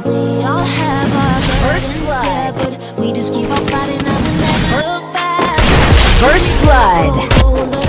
We all have our First blood. First blood.